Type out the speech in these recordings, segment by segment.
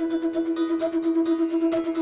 どこ?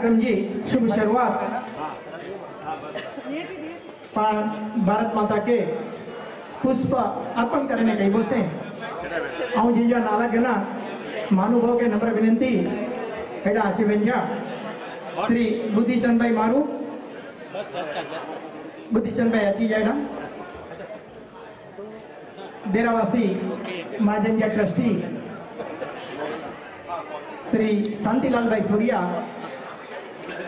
कार्यक्रम की शुभ शुरुआत भारत माता के पुष्प अर्पण करने कई बोसे। आऊँ जीजा नाला गना महानुभाव के नम्र विनंती हेडा आची वेंजा श्री बुद्धिचंद भाई मारू। बुद्धिचंद भाई अची जाएगा डेरावासी महाजन ट्रस्टी। श्री शांतिलाल भाई फुरिया।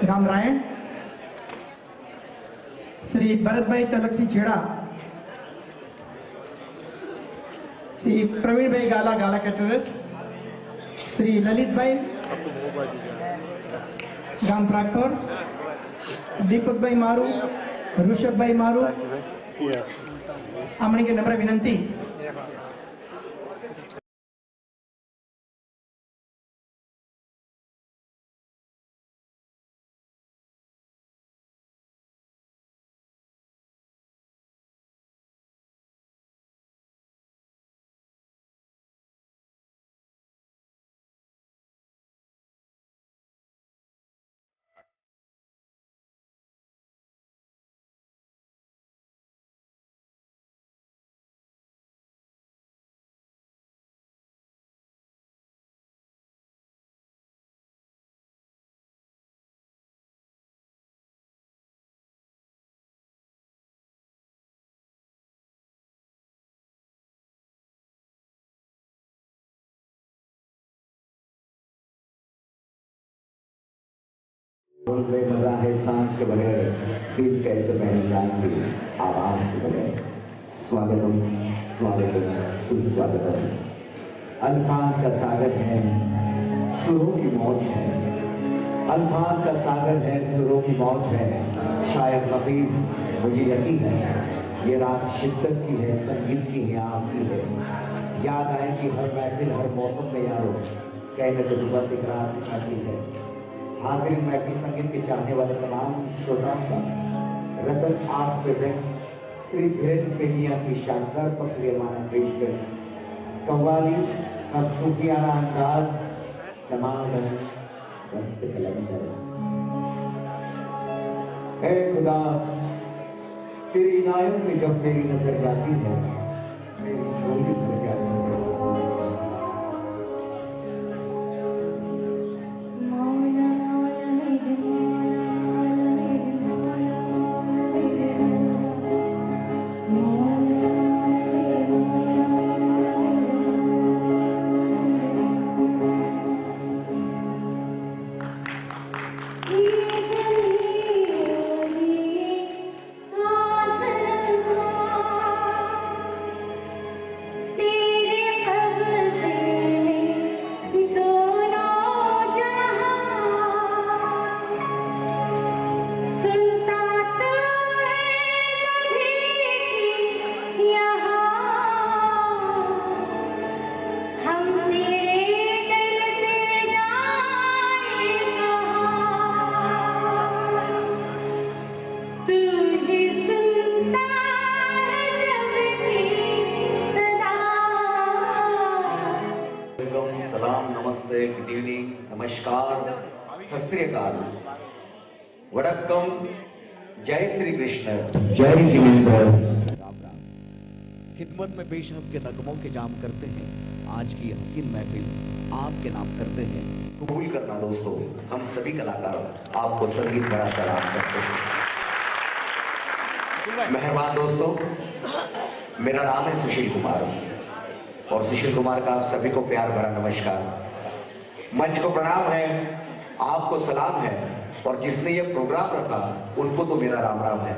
गाम रायण श्री भरत भाई तलक सिंह छेड़ा। श्री प्रवीण भाई गाला गाला कैटरर्स श्री ललित भाई गाम प्रागपुर। दीपक भाई मारू। ऋषभ के बोलते मज़ा है सांस के बगैर। दिल कैसे बहन जाएँगे आवाज़ के बगैर। स्वागतम स्वागतम, सुस्वागतम। अल्फाज का सागर है, सुरों की मौज है। अल्फाज का सागर है, सुरों की मौज है। शायद हफीज मुझे यकीन है, ये रात शिद्दत की है, संगीत की है आपकी है। याद आए कि हर महफिल, हर मौसम में यारो, कहने तो बस एक रात आती है। हाजिर महफिल संगीत के चाहने वाले तमाम श्रोताओं का रतन आर्ट प्रेजेंट श्री धीरेन्द्र सेठिया की शानदार प्रक्रियमाना पेशकश कव्वाली का सूफियाना अंदाज तमाम है खुदा, तेरी इनायत में जब मेरी नज़र जाती है, मेरी झोली गुड इवनिंग नमस्कार सत श्रीकाल वड़क्कम जय श्री कृष्ण जय जिनेन्द्र खिदमत में पेश हम के नगमों के जाम करते हैं। आज की हसीन महफिल आपके नाम करते हैं। कबूल करना दोस्तों हम सभी कलाकार आपको संगीत भरा सलाम करते हैं। मेहरबान दोस्तों मेरा नाम है सुशील कुमार। और सुशील कुमार का आप सभी को प्यार भरा नमस्कार। मंच को प्रणाम है, आपको सलाम है, और जिसने ये प्रोग्राम रखा, उनको तो मेरा राम राम है।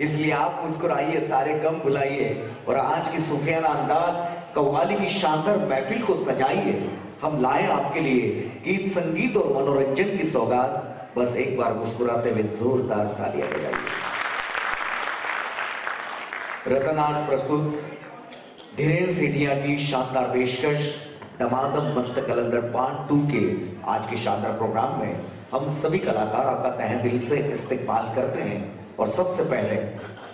इसलिए आप मुस्कुराइए, सारे गम भुलाइए और आज की सुफियाना अंदाज, कव्वाली की शानदार महफिल को सजाइए। हम लाए आपके लिए गीत, संगीत और मनोरंजन की सौगात। बस एक बार मुस्कुराते हुए जोरदार तालियाँ बजाइए। रतन आज प्रस्तुत धीरेन सेठिया की शानदार पेशकश दमादम मस्त कलंदर पार्ट टू के आज के शानदार प्रोग्राम में हम सभी कलाकार आपका तह दिल से इस्तेमाल करते हैं। और सबसे पहले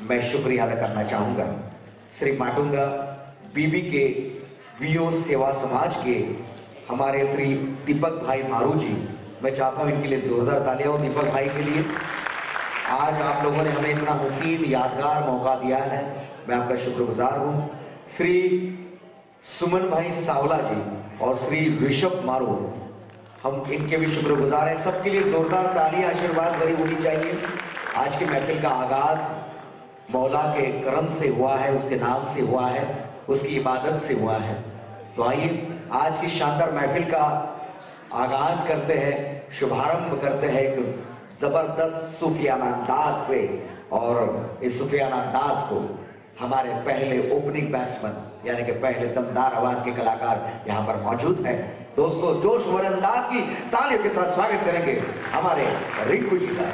मैं शुक्रिया अदा करना चाहूँगा श्री माटुंगा बीबी के वीओ सेवा समाज के हमारे श्री दीपक भाई मारू जी। मैं चाहता हूँ इनके लिए जोरदार तालियाँ दीपक भाई के लिए। आज आप लोगों ने हमें इतना हसीन, यादगार मौका दिया है। मैं आपका शुक्रगुजार हूँ। श्री सुमन भाई सावला जी और श्री ऋषभ मारू, हम इनके भी शुक्रगुजार हैं। सबके लिए जोरदार ताली, आशीर्वाद भरी होनी चाहिए। आज की महफिल का आगाज़ मौला के करम से हुआ है, उसके नाम से हुआ है, उसकी इबादत से हुआ है। तो आइए, आज की शानदार महफिल का आगाज़ करते हैं, शुभारंभ करते हैं एक ज़बरदस्त सूफियाना अंदाज से और इस सूफियाना अंदाज को हमारे पहले ओपनिंग बैट्समैन यानी कि पहले दमदार आवाज़ के कलाकार यहाँ पर मौजूद है। दोस्तों, जोश वर अंदाज की तालियों के साथ स्वागत करेंगे हमारे रिंकू जी का।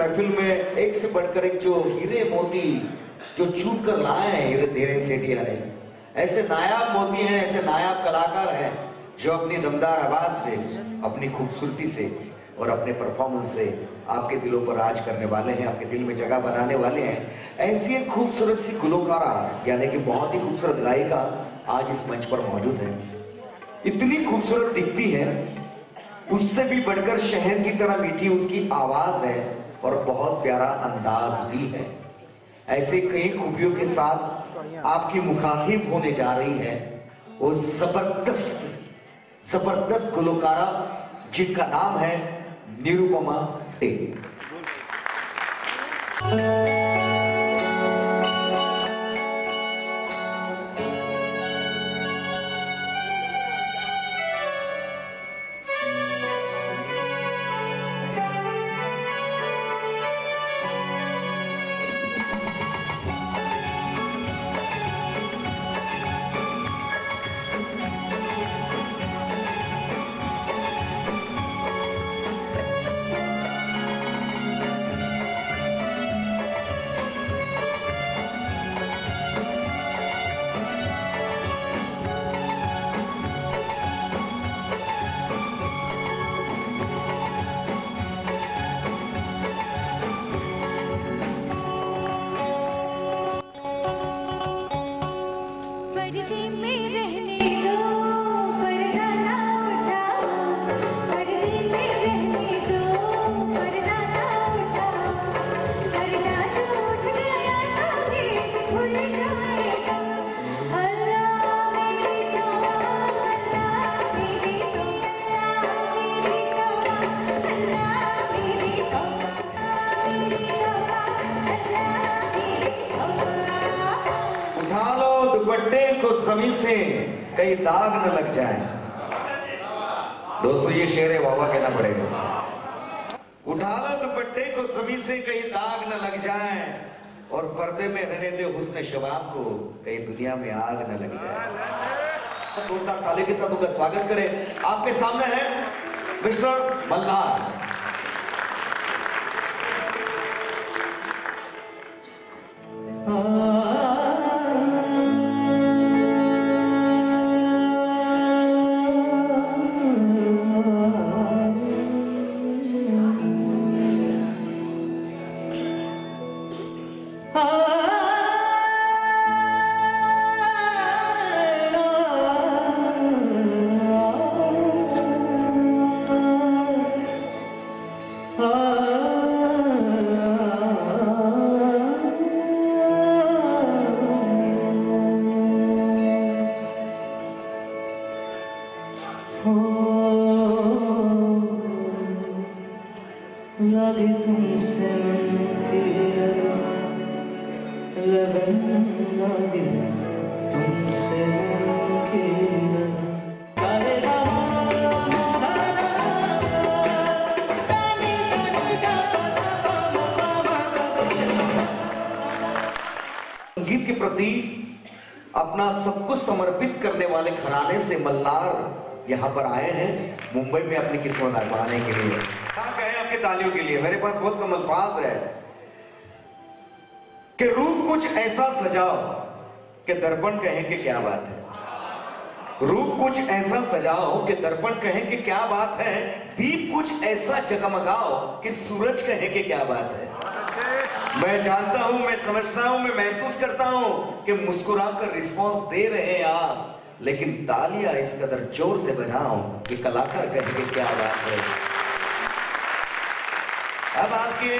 महफिल में एक से बढ़कर एक जो हीरे मोती जो चूट कर लाए हैं, हीरे धीरे सेठिया ने ऐसे नायाब मोती हैं, ऐसे नायाब कलाकार हैं, जो अपनी दमदार आवाज़ से, अपनी खूबसूरती से और अपने परफॉर्मेंस से आपके दिलों पर राज करने वाले हैं, आपके दिल में जगह बनाने वाले हैं। ऐसी एक खूबसूरत सी गुलकारा, यानी कि बहुत ही खूबसूरत गायिका आज इस मंच पर मौजूद है। इतनी खूबसूरत दिखती है, उससे भी बढ़कर शहर की तरह मीठी उसकी आवाज़ है। और बहुत प्यारा अंदाज भी है। ऐसे कई खूबियों के साथ आपकी मुखातिब होने जा रही है। वो ज़बरदस्त ज़बरदस्त गुलकारा, जिनका नाम है निरुपमा डे दुपट्टे को ज़मीन से कहीं दाग न लग जाए। दोस्तों, ये शेर है, बाबा कहना पड़ेगा। उठा लो दुपट्टे को ज़मीन से कहीं दाग न लग जाए और पर्दे में रहने दे हुस्न शबाब को कहीं दुनिया में आग न लग जाए। जोरदार ताली के साथ उनका स्वागत करें। आपके सामने है मिस्टर मल्हार। लगे अल्फाज है कि रूप कुछ ऐसा सजाओ कि दर्पण कहें कि क्या बात है। रूप कुछ ऐसा सजाओ कि दर्पण कहें कि क्या बात है। दीप कुछ ऐसा जगमगाओ कि सूरज कहे कि क्या बात है। मैं जानता हूँ, मैं समझता हूँ, मैं महसूस करता हूँ कि मुस्कुराकर रिस्पांस दे रहे हैं आप। लेकिन तालियाँ इस कदर ज़ोर से बजाओ कि कलाकार कहे कि क्या बात है। अब आपके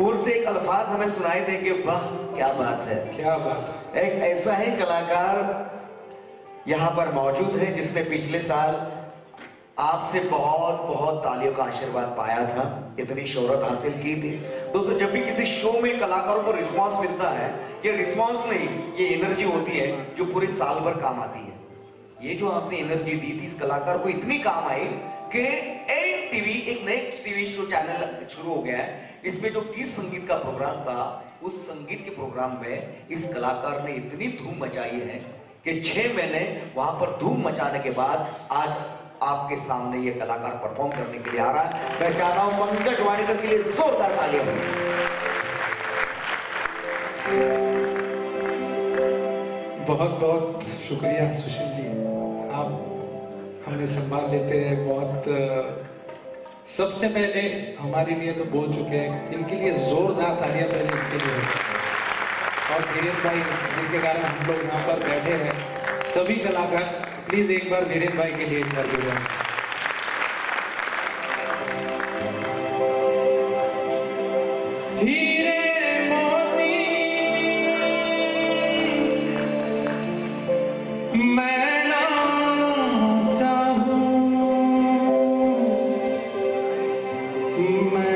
ओर से एक अल्फाज हमें सुनाई देंगे वाह क्या बात है। क्या बात है। एक ऐसा है कलाकार यहाँ पर मौजूद है जिसने पिछले साल आपसे बहुत बहुत तालियों का आशीर्वाद पाया था। इतनी शोहरत हासिल की थी। दोस्तों जब भी किसी शो में कलाकारों को रिस्पांस मिलता है ये रिस्पांस नहीं ये एनर्जी होती है जो पूरे साल भर काम आती है। ये जो आपने एनर्जी दी थी इस कलाकार को इतनी काम आई कि एक टीवी एक नए टीवी शो चैनल शुरू हो गया है। इसमें जो गीत संगीत का प्रोग्राम था, उस संगीत के प्रोग्राम में इस कलाकार ने इतनी धूम मचाई है कि छह महीने वहाँ पर धूम मचाने के बाद आज आपके सामने ये कलाकार परफॉर्म करने के लिए आ रहा है। मैं चाहता हूँ पंकज वाणीकर के लिए जोरदार तालियाँ बहुत बहुत शुक्रिया सुशील जी। आप हमें संभाल लेते हैं बहुत सबसे पहले हमारे लिए तो बोल चुके हैं, इनके लिए जोरदार तालियाँ पहले इनके लिए और धीरेन्द्र भाई, जिनके कारण हम लोग यहाँ पर बैठे हैं, सभी कलाकार प्लीज़ एक बार धीरेन्द्र भाई के लिए दे My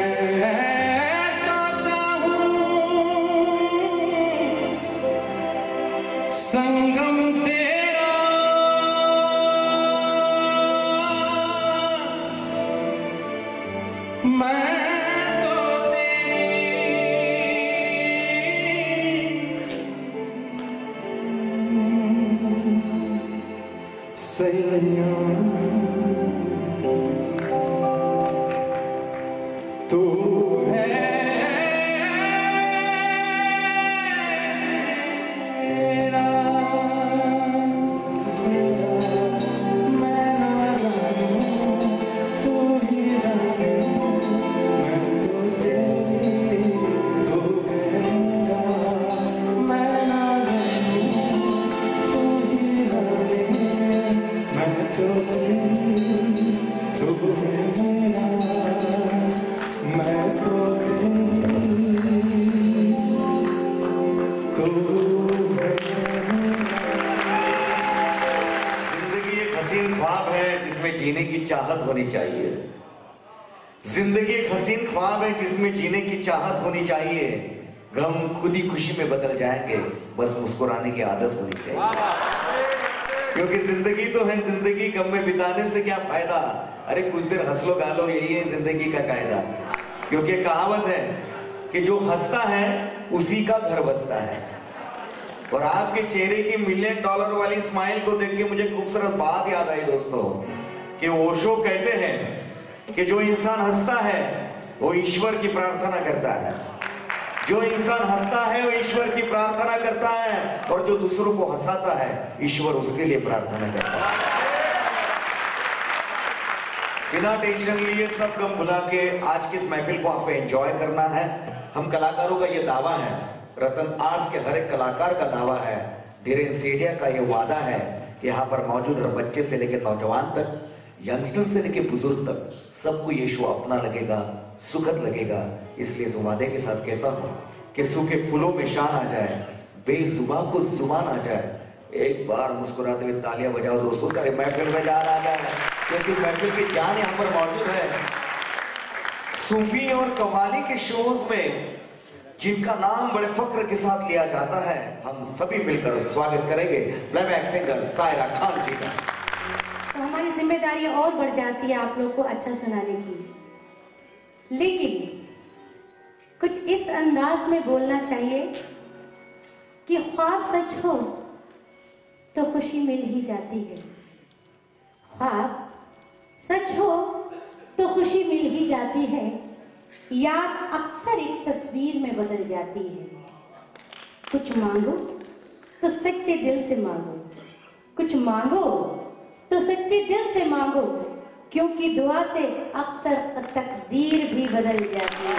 चाहत होनी चाहिए। गम खुद ही खुशी में बदल जाएँगे। बस मुस्कुराने की आदत होनी चाहिए। क्योंकि ज़िंदगी तो है ज़िंदगी गम में बिताने से क्या फ़ायदा? अरे कुछ देर हंस लो गा लो यही है ज़िंदगी का कायदा। क्योंकि कहावत है कि जो हंसता है उसी का घर बसता है। और आपके चेहरे की मिलियन डॉलर वाली स्माइल को देख के मुझे खूबसूरत बात याद आई दोस्तों कि ओशो कहते हैं कि जो इंसान हंसता है वो ईश्वर की प्रार्थना करता है। जो इंसान हंसता है, वो ईश्वर की प्रार्थना करता है और जो दूसरों को हंसाता है, ईश्वर उसके लिए प्रार्थना करता है। बिना टेंशन लिए सब गम भुला के आज की इस महफिल को आपको एंजॉय करना है। हम कलाकारों का ये दावा है, रतन आर्ट्स के हर एक कलाकार का दावा है, धीरेन सेठिया का ये वादा है कि यहाँ पर मौजूद हर बच्चे से लेकर नौजवान तक यंगस्टर से लेकर बुज़ुर्ग तक, सबको ये शो अपना लगेगा। सुखद लगेगा। इसलिए इस वादे के साथ कहता हूँ कि सूखे फूलों में शान आ जाए बेजुबा को ज़ुबान आ जाए। एक बार मुस्कुराते हुए तालियाँ बजाओ दोस्तों, सारे महफिल में जान आ जाए, क्योंकि महफिल की जान यहाँ पर मौजूद है। सूफी और कवाली के शोज़ में, जिनका नाम बड़े फक्र के साथ लिया जाता है, हम सभी मिलकर स्वागत करेंगे प्लेबैक सिंगर सायरा खान जी का। तो हमारी ज़िम्मेदारी और बढ़ जाती है आप लोग को अच्छा सुनाने की। लेकिन कुछ इस अंदाज में बोलना चाहिए कि ख्वाब सच हो तो खुशी मिल ही जाती है। ख्वाब सच हो तो खुशी मिल ही जाती है। याद अक्सर एक तस्वीर में बदल जाती है। कुछ मांगो तो सच्चे दिल से मांगो। कुछ मांगो तो सच्चे दिल से मांगो। क्योंकि दुआ से अक्सर तकदीर भी बदल जाती है।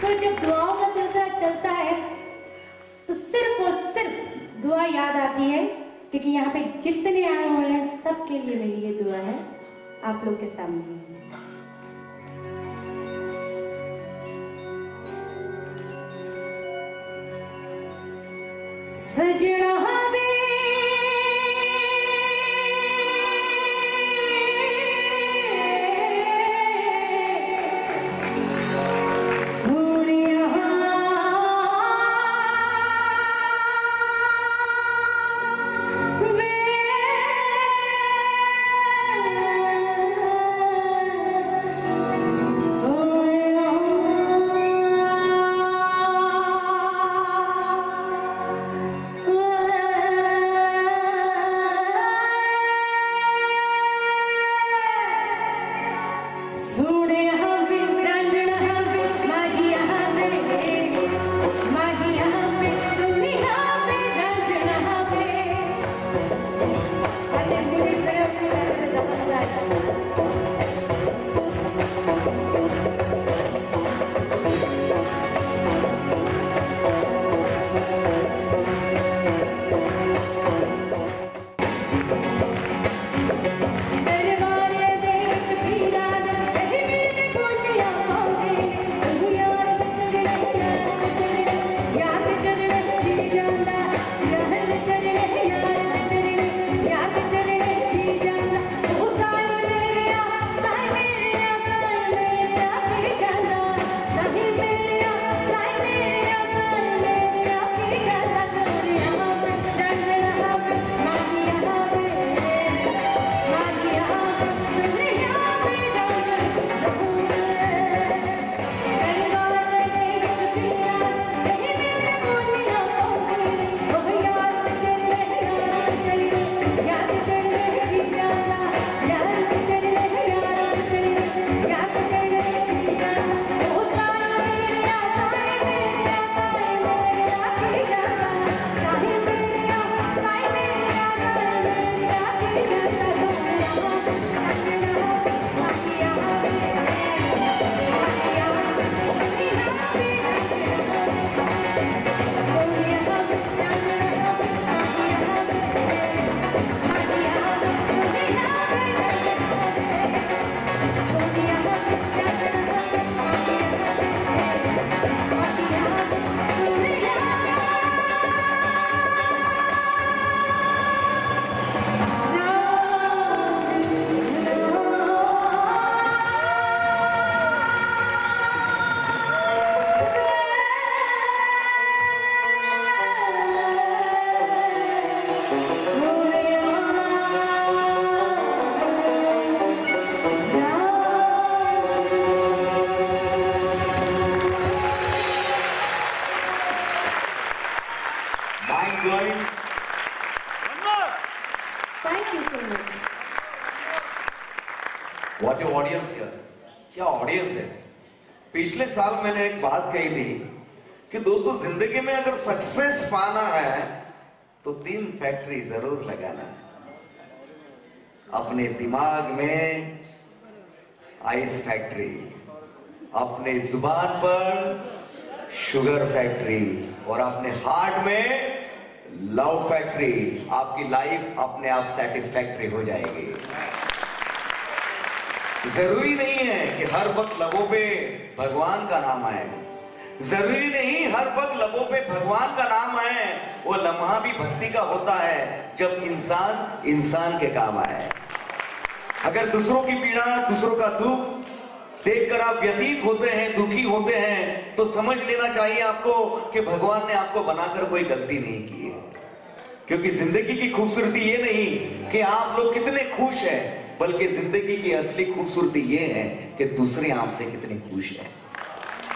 तो जब दुआओं का सिलसिला चलता है तो सिर्फ़ और सिर्फ़ दुआ याद आती है, क्योंकि यहाँ पे जितने आए हुए हैं, सबके लिए मेरी ये दुआ है, आप लोग के सामने। सजना कही थी कि दोस्तों, ज़िंदगी में अगर सक्सेस पाना है तो तीन फैक्ट्री ज़रूर लगाना है। अपने दिमाग में आइस फैक्ट्री अपने ज़ुबान पर शुगर फैक्ट्री और अपने हार्ट में लव फैक्ट्री आपकी लाइफ अपने आप सेटिस्फैक्ट्री हो जाएगी। ज़रूरी नहीं है कि हर वक्त लबों पे भगवान का नाम आए। ज़रूरी नहीं हर वक्त लबों पे भगवान का नाम आए, वो लम्हा भी भक्ति का होता है, जब इंसान इंसान के काम आए। अगर दूसरों की पीड़ा, दूसरों का दुख देखकर आप व्यतीत होते हैं, दुखी होते हैं तो समझ लेना चाहिए आपको कि भगवान ने आपको बनाकर कोई गलती नहीं की है। क्योंकि ज़िंदगी की खूबसूरती ये नहीं कि आप लोग कितने खुश हैं, बल्कि ज़िंदगी की असली खूबसूरती ये है कि दूसरे आपसे कितने खुश हैं।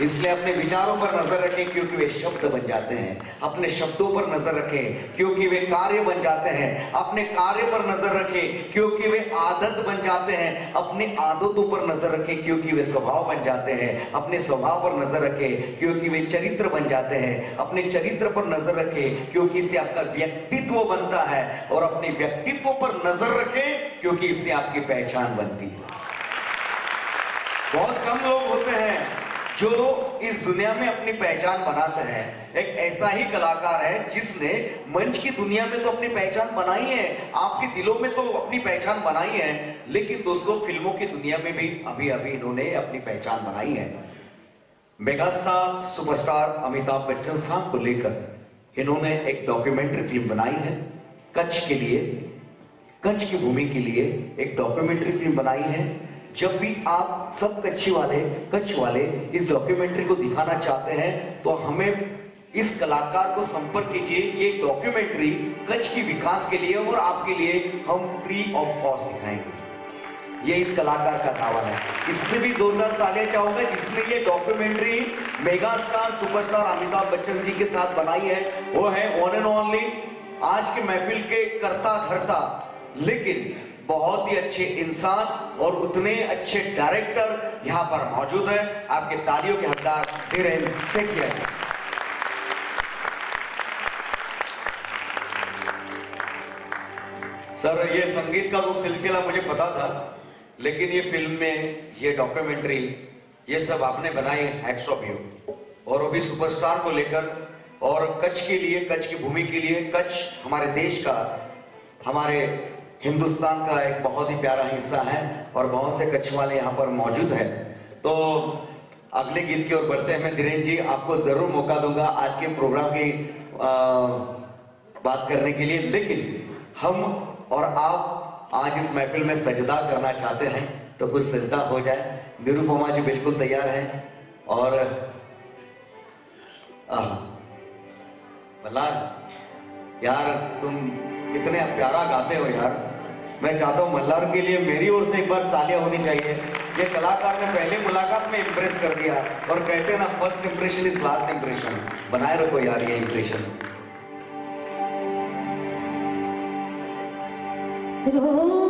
इसलिए अपने विचारों पर नज़र रखें, क्योंकि वे शब्द बन जाते हैं। अपने शब्दों पर नज़र रखें, क्योंकि वे कार्य बन जाते हैं। अपने कार्य पर नज़र रखें, क्योंकि वे आदत बन जाते हैं। अपने आदतों पर नज़र रखें, क्योंकि वे स्वभाव बन जाते हैं। अपने स्वभाव पर नज़र रखें, क्योंकि वे चरित्र बन जाते हैं। अपने चरित्र पर नज़र रखें, क्योंकि इससे आपका व्यक्तित्व बनता है। और अपने व्यक्तित्व पर नज़र रखें, क्योंकि इससे आपकी पहचान बनती है। बहुत कम लोग होते हैं। जो इस दुनिया में अपनी पहचान बनाते हैं, एक ऐसा ही कलाकार है जिसने मंच की दुनिया में तो अपनी पहचान बनाई है, आपके दिलों में तो अपनी पहचान बनाई है, लेकिन दोस्तों, फ़िल्मों की दुनिया में भी अभी अभी इन्होंने अपनी पहचान बनाई है। मेगास्टार, सुपरस्टार अमिताभ बच्चन साहब को लेकर इन्होंने एक डॉक्यूमेंट्री फ़िल्म बनाई है कच्छ के लिए कच्छ की भूमि के लिए एक डॉक्यूमेंट्री फ़िल्म बनाई है जब भी आप सब कच्छ वाले कच्छ वाले इस डॉक्यूमेंट्री को दिखाना चाहते हैं तो हमें इस कलाकार को संपर्क कीजिए। ये डॉक्यूमेंट्री कच्छ की विकास के लिए और आपके लिए हम फ्री ऑफ़ कॉस्ट दिखाएँगे। ये इस कलाकार का दावा है। इससे भी जोरदार तालियाँ चाहूँगा जिसने ये documentary mega star superstar Amitabh Bachchan ji के साथ बनाई है। वो है वन एंड ओनली आज के महफिल के करता धरता लेकिन बहुत ही अच्छे इंसान और उतने अच्छे डायरेक्टर यहाँ पर मौजूद है। आपके तालियों के हकदार धीरेन्द्र सेठिया सर, ये संगीत का तो सिलसिला मुझे पता था, लेकिन ये फ़िल्म में, ये डॉक्यूमेंट्री, ये सब आपने बनाई हैट्स ऑफ़ यू और वो भी सुपरस्टार को लेकर, और कच्छ के लिए, कच्छ की भूमि के लिए, कच्छ हमारे देश का, हमारे हिंदुस्तान का एक बहुत ही प्यारा हिस्सा है और बहुत से कच्छ वाले यहाँ पर मौजूद हैं। तो अगले गीत की ओर बढ़ते हैं। मैं धीरेन्द्र जी आपको ज़रूर मौका दूँगा आज के प्रोग्राम की आ, बात करने के लिए। लेकिन हम और आप आज इस महफिल में सजदा करना चाहते हैं तो कुछ सजदा हो जाए। निरुपमा जी बिल्कुल तैयार हैं और मल्हार यार तुम इतने प्यारा गाते हो यार। मैं चाहता हूँ मल्हार के लिए मेरी ओर से एक बार तालियाँ होनी चाहिए। ये कलाकार ने पहले मुलाकात में इम्प्रेस कर दिया और कहते हैं ना first impression is last impression बनाए रखो यार ये इम्प्रेशन रो